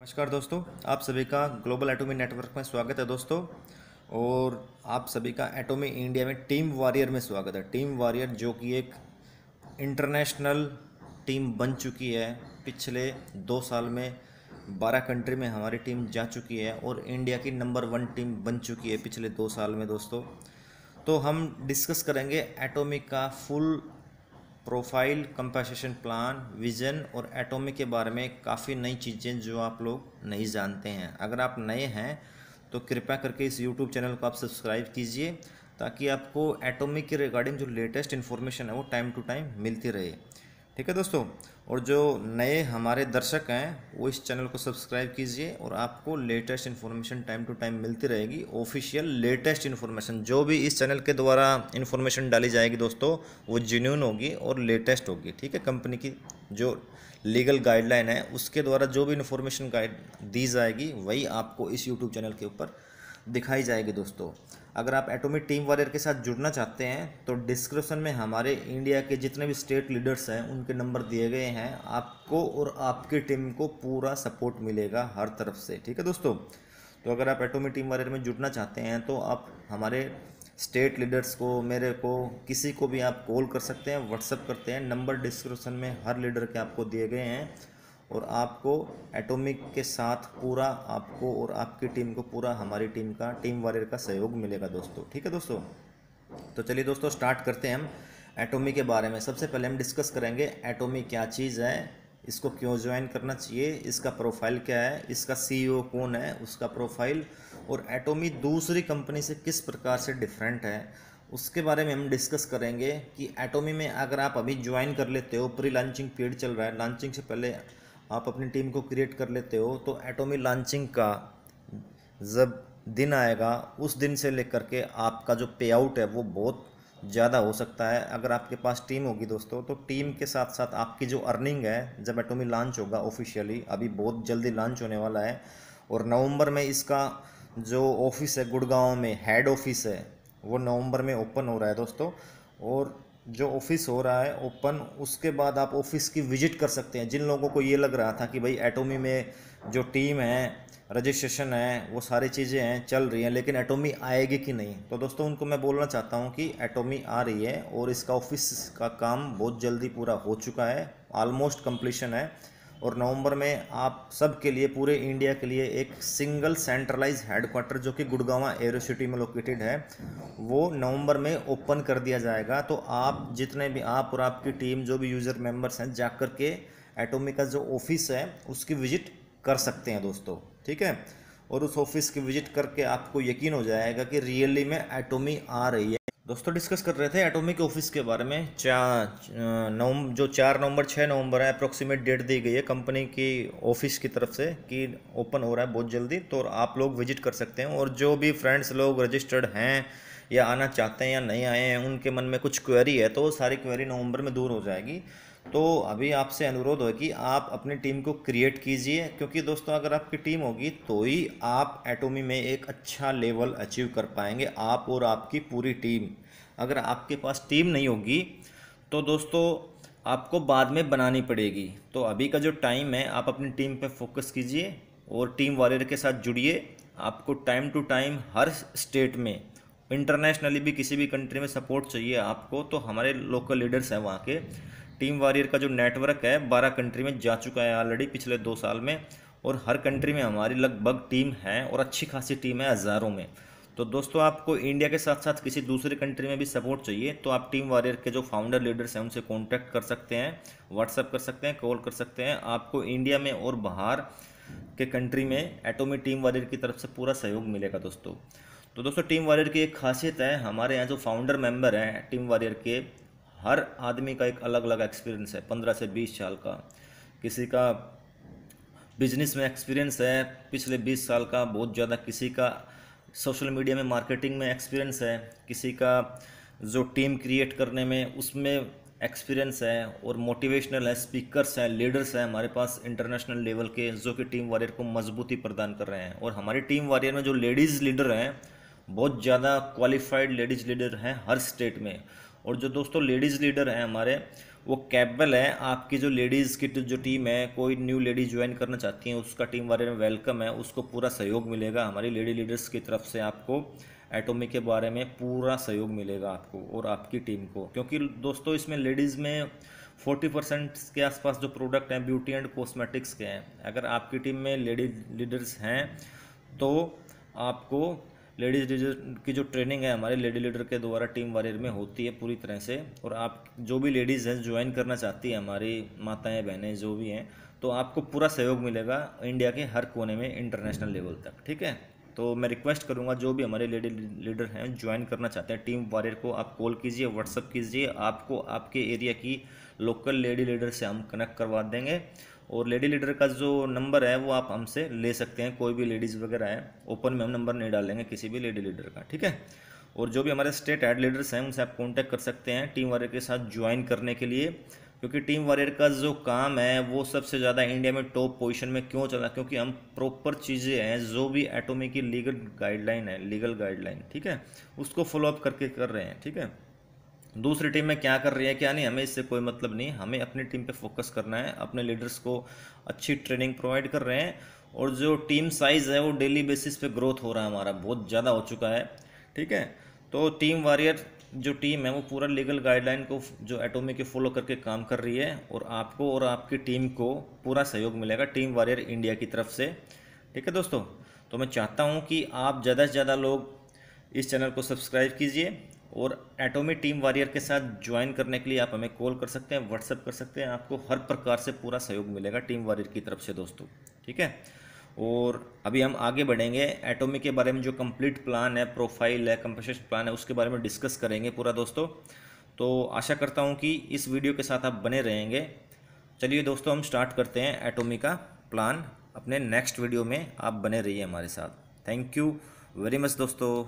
नमस्कार दोस्तों, आप सभी का ग्लोबल एटोमी नेटवर्क में स्वागत है दोस्तों, और आप सभी का एटोमी इंडिया में टीम वॉरियर में स्वागत है। टीम वॉरियर जो कि एक इंटरनेशनल टीम बन चुकी है। पिछले दो साल में बारह कंट्री में हमारी टीम जा चुकी है और इंडिया की नंबर वन टीम बन चुकी है पिछले दो साल में दोस्तों। तो हम डिस्कस करेंगे एटोमी का full profile compensation plan, vision और एटोमिक के बारे में काफ़ी नई चीज़ें जो आप लोग नहीं जानते हैं। अगर आप नए हैं तो कृपया करके इस यूट्यूब चैनल को आप सब्सक्राइब कीजिए ताकि आपको एटोमिक के रिगार्डिंग जो लेटेस्ट इन्फॉर्मेशन है, वो टाइम टू टाइम मिलती रहे। ठीक है दोस्तों? और जो नए हमारे दर्शक हैं, वो इस चैनल को सब्सक्राइब कीजिए और आपको latest information time to time मिलती रहेगी। ऑफिशियल लेटेस्ट इन्फॉर्मेशन, जो भी इस चैनल के द्वारा इन्फॉर्मेशन डाली जाएगी दोस्तों, वो जेन्यून होगी और लेटेस्ट होगी, ठीक है? कंपनी की जो लीगल गाइडलाइन है, उसके द्वारा जो भी इन्फॉर्मेशन गाइड दी जाएगी, वही आपको इस यूट्यूब चैनल के ऊपर दिखाई जाएगी दोस्तों। अगर आप एटोमिक टीम वॉरियर के साथ जुड़ना चाहते हैं तो डिस्क्रिप्शन में हमारे इंडिया के जितने भी स्टेट लीडर्स हैं, उनके नंबर दिए गए हैं। आपको और आपकी टीम को पूरा सपोर्ट मिलेगा हर तरफ़ से, ठीक है दोस्तों? तो अगर आप एटोमिक टीम वॉरियर में जुड़ना चाहते हैं तो आप हमारे स्टेट लीडर्स को, मेरे को, किसी को भी आप कॉल कर सकते हैं व्हाट्सअप करते हैं। नंबर डिस्क्रिप्शन में हर लीडर के आपको दिए गए हैं। और आपको एटॉमिक के साथ पूरा आपको और आपकी टीम को पूरा हमारी टीम का, टीम वॉरियर का सहयोग मिलेगा दोस्तों। ठीक है दोस्तों? तो चलिए दोस्तों, स्टार्ट करते हैं हम एटोमी के बारे में। सबसे पहले हम डिस्कस करेंगे एटोमी क्या चीज़ है, इसको क्यों ज्वाइन करना चाहिए, इसका प्रोफ़ाइल क्या है, इसका सीईओ e कौन है, उसका प्रोफ़ाइल, और एटोमी दूसरी कंपनी से किस प्रकार से डिफरेंट है, उसके बारे में हम डिस्कस करेंगे कि एटोमी में अगर आप अभी ज्वाइन कर लेते हो प्री लॉन्चिंग पीरियड चल रहा है, लॉन्चिंग से पहले आप अपनी टीम को क्रिएट कर लेते हो तो एटोमी लॉन्चिंग का जब दिन आएगा, उस दिन से लेकर के आपका जो पे आउट है, वो बहुत ज़्यादा हो सकता है। अगर आपके पास टीम होगी दोस्तों तो टीम के साथ साथ आपकी जो अर्निंग है, जब एटोमी लॉन्च होगा ऑफिशियली अभी बहुत जल्दी लॉन्च होने वाला है। और नवंबर में इसका जो ऑफ़िस है, गुड़गांव में हेड ऑफ़िस है, वो नवंबर में ओपन हो रहा है दोस्तों। और जो ऑफ़िस हो रहा है ओपन, उसके बाद आप ऑफ़िस की विज़िट कर सकते हैं। जिन लोगों को ये लग रहा था कि भाई एटोमी में जो टीम है, रजिस्ट्रेशन है, वो सारी चीज़ें हैं, चल रही हैं, लेकिन एटोमी आएगी कि नहीं? तो दोस्तों, उनको मैं बोलना चाहता हूँ कि एटोमी आ रही है और इसका ऑफ़िस का काम बहुत जल्दी पूरा हो चुका है ऑलमोस्ट कम्प्लीशन है। और नवंबर में आप सब के लिए, पूरे इंडिया के लिए एक सिंगल सेंट्रलाइज हेडक्वार्टर जो कि गुड़गावा एरो सिटी में लोकेटेड है, वो नवंबर में ओपन कर दिया जाएगा। तो आप जितने भी, आप और आपकी टीम जो भी यूज़र मेंबर्स हैं, जाकर के एटोमी का जो ऑफ़िस है, उसकी विज़िट कर सकते हैं दोस्तों, ठीक है? और उस ऑफ़िस की विज़िट करके आपको यकीन हो जाएगा कि रियली में एटोमी आ रही है। दोस्तों डिस्कस कर रहे थे एटॉमिक ऑफ़िस के बारे में। चार नवम, जो चार नवंबर छः नवंबर है अप्रोक्सीमेट डेट दी गई है कंपनी की ऑफ़िस की तरफ़ से कि ओपन हो रहा है बहुत जल्दी तो आप लोग विज़िट कर सकते हैं। और जो भी फ्रेंड्स लोग रजिस्टर्ड हैं या आना चाहते हैं या नहीं आए हैं, उनके मन में कुछ क्वेरी है तो सारी क्वेरी नवंबर में दूर हो जाएगी। तो अभी आपसे अनुरोध है कि आप अपनी टीम को क्रिएट कीजिए, क्योंकि दोस्तों, अगर आपकी टीम होगी तो ही आप एटोमी में एक अच्छा लेवल अचीव कर पाएँगे, आप और आपकी पूरी टीम अगर आपके पास टीम नहीं होगी तो दोस्तों, आपको बाद में बनानी पड़ेगी। तो अभी का जो टाइम है, आप अपनी टीम पे फोकस कीजिए और टीम वॉरियर के साथ जुड़िए। आपको टाइम टू टाइम हर स्टेट में इंटरनेशनली भी किसी भी कंट्री में सपोर्ट चाहिए आपको तो हमारे लोकल लीडर्स हैं वहाँ के। टीम वॉरियर का जो नेटवर्क है, बारह कंट्री में जा चुका है ऑलरेडी पिछले दो साल में और हर कंट्री में हमारी लगभग टीम है और अच्छी खासी टीम है हज़ारों में। तो दोस्तों, आपको इंडिया के साथ साथ किसी दूसरे कंट्री में भी सपोर्ट चाहिए तो आप टीम वॉरियर के जो फाउंडर लीडर्स हैं, उनसे कॉन्टैक्ट कर सकते हैं व्हाट्सअप कर सकते हैं कॉल कर सकते हैं। आपको इंडिया में और बाहर के कंट्री में एटोमी टीम वॉरियर की तरफ़ से पूरा सहयोग मिलेगा दोस्तों। तो दोस्तों, टीम वॉरियर की एक खासियत है, हमारे यहाँ जो फाउंडर मेंबर हैं, टीम वॉरियर के हर आदमी का एक अलग अलग एक्सपीरियंस है, पंद्रह से बीस साल का। किसी का बिज़नेस में एक्सपीरियंस है, पिछले बीस साल का बहुत ज़्यादा, किसी का सोशल मीडिया में मार्केटिंग में एक्सपीरियंस है, किसी का जो टीम क्रिएट करने में उसमें एक्सपीरियंस है और मोटिवेशनल है स्पीकर्स हैं लीडर्स हैं हमारे पास इंटरनेशनल लेवल के, जो कि टीम वॉरियर को मजबूती प्रदान कर रहे हैं। और हमारी टीम वॉरियर में जो लेडीज़ लीडर हैं, बहुत ज़्यादा क्वालिफाइड लेडीज़ लीडर हैं हर स्टेट में। और जो दोस्तों लेडीज़ लीडर हैं हमारे, वो कैपेबल है। आपकी जो लेडीज़ की जो टीम है, कोई न्यू लेडीज़ ज्वाइन करना चाहती हैं, उसका टीम बारे में वेलकम है, उसको पूरा सहयोग मिलेगा हमारी लेडी लीडर्स की तरफ़ से आपको। एटोमी के बारे में पूरा सहयोग मिलेगा आपको और आपकी टीम को। क्योंकि दोस्तों इसमें लेडीज़ में फोर्टी परसेंट के आसपास जो प्रोडक्ट हैं ब्यूटी एंड कॉस्मेटिक्स के हैं। अगर आपकी टीम में लेडी लीडर्स हैं तो आपको लेडीज़ लीडर की जो ट्रेनिंग है हमारे लेडी लीडर के द्वारा टीम वॉरियर में होती है पूरी तरह से। और आप जो भी लेडीज़ हैं, ज्वाइन करना चाहती है, हमारी माताएँ, बहनें, जो भी हैं तो आपको पूरा सहयोग मिलेगा इंडिया के हर कोने में इंटरनेशनल लेवल तक, ठीक है? तो मैं रिक्वेस्ट करूँगा, जो भी हमारे लेडी लीडर हैं, ज्वाइन करना चाहते हैं, टीम वॉरियर को आप कॉल कीजिए व्हाट्सअप कीजिए, आपको आपके एरिया की लोकल लेडी लीडर से हम कनेक्ट करवा देंगे। और लेडी लीडर का जो नंबर है, वो आप हमसे ले सकते हैं। कोई भी लेडीज़ वगैरह है ओपन में हम नंबर नहीं डालेंगे किसी भी लेडी लीडर का, ठीक है? और जो भी हमारे स्टेट एड लीडर्स हैं, उनसे आप कॉन्टैक्ट कर सकते हैं टीम वॉरियर के साथ ज्वाइन करने के लिए। क्योंकि टीम वॉरियर का जो काम है, वो सबसे ज़्यादा इंडिया में टॉप पोजीशन में क्यों चला? क्योंकि हम प्रॉपर चीज़ें हैं, जो भी एटोमी की लीगल गाइडलाइन है लीगल गाइडलाइन ठीक है? उसको फॉलोअप करके कर रहे हैं, ठीक है? दूसरी टीम में क्या कर रही है, क्या नहीं, हमें इससे कोई मतलब नहीं। हमें अपनी टीम पे फोकस करना है, अपने लीडर्स को अच्छी ट्रेनिंग प्रोवाइड कर रहे हैं और जो टीम साइज़ है वो डेली बेसिस पे ग्रोथ हो रहा है हमारा, बहुत ज़्यादा हो चुका है, ठीक है? तो टीम वॉरियर जो टीम है वो पूरा लीगल गाइडलाइन को जो एटोमी के फॉलो करके काम कर रही है और आपको और आपकी टीम को पूरा सहयोग मिलेगा टीम वॉरियर इंडिया की तरफ़ से, ठीक है दोस्तों? तो मैं चाहता हूँ कि आप ज़्यादा से ज़्यादा लोग इस चैनल को सब्सक्राइब कीजिए और एटोमी टीम वॉरियर के साथ ज्वाइन करने के लिए आप हमें कॉल कर सकते हैं व्हाट्सअप कर सकते हैं, आपको हर प्रकार से पूरा सहयोग मिलेगा टीम वॉरियर की तरफ़ से दोस्तों, ठीक है? और अभी हम आगे बढ़ेंगे एटोमी के बारे में जो कंप्लीट प्लान है प्रोफ़ाइल है कंपनसेशन प्लान है, उसके बारे में डिस्कस करेंगे पूरा दोस्तों। तो आशा करता हूँ कि इस वीडियो के साथ आप बने रहेंगे। चलिए दोस्तों, हम स्टार्ट करते हैं एटोमी का प्लान अपने नेक्स्ट वीडियो में आप बने रहिए हमारे साथ। थैंक यू वेरी मच दोस्तों।